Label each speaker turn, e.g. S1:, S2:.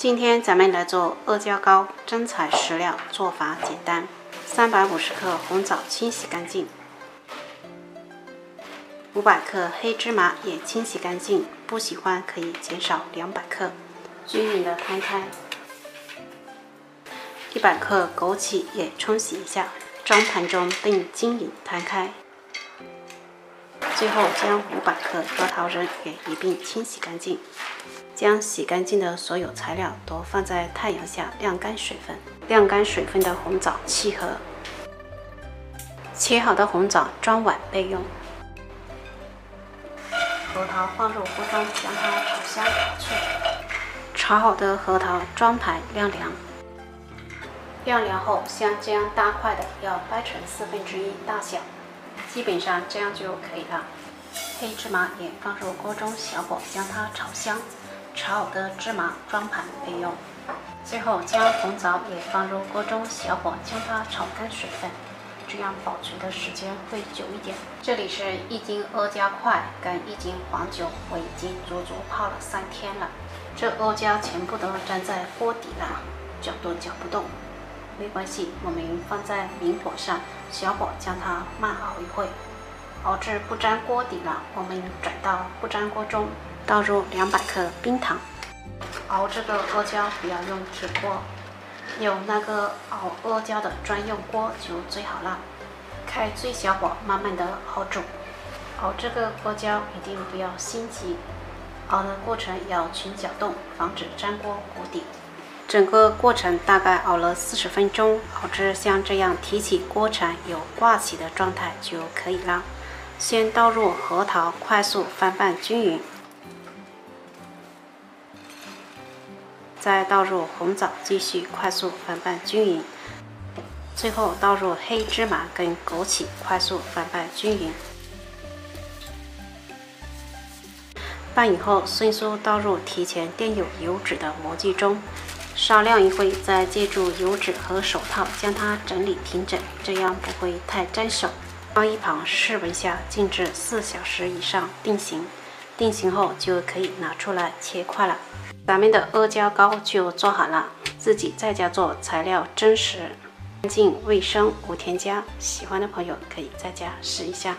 S1: 今天咱们来做阿胶糕，真材实料，做法简单。三百五十克红枣清洗干净，五百克黑芝麻也清洗干净，不喜欢可以减少两百克，均匀的摊开。一百克枸杞也冲洗一下，装盘中并均匀摊开。最后将五百克核桃仁也一并清洗干净。将洗干净的所有材料都放在太阳下晾干水分，晾干水分的红枣契合。切好的红枣装碗备用。核桃放入锅中，将它炒香炒脆。炒好的核桃装盘晾凉。晾凉后，香将大块的要掰成四分之一大小，基本上这样就可以了。黑芝麻也放入锅中，小火将它炒香。炒好的芝麻装盘备用。最后将红枣也放入锅中，小火将它炒干水分，这样保存的时间会久一点。这里是一斤阿胶块跟一斤黄酒，我已经足足泡了三天了。这阿胶全部都粘在锅底了，搅都搅不动。没关系，我们放在明火上，小火将它慢熬一会，熬至不粘锅底了，我们转到不粘锅中。倒入两百克冰糖，熬这个阿胶不要用铁锅，有那个熬阿胶的专用锅就最好了。开最小火，慢慢的熬煮。熬这个阿胶一定不要心急，熬的过程要勤搅动，防止粘锅糊底。整个过程大概熬了四十分钟，熬至像这样提起锅铲有挂起的状态就可以了。先倒入核桃，快速翻拌均匀。再倒入红枣，继续快速翻拌均匀。最后倒入黑芝麻跟枸杞，快速翻拌均匀。拌以后，迅速倒入提前垫有油脂的模具中，稍晾一会，再借助油纸和手套将它整理平整，这样不会太粘手。放一旁室温下静置四小时以上定型。定型后就可以拿出来切块了。咱们的阿胶糕就做好了，自己在家做，材料真实、干净、卫生，无添加。喜欢的朋友可以在家试一下。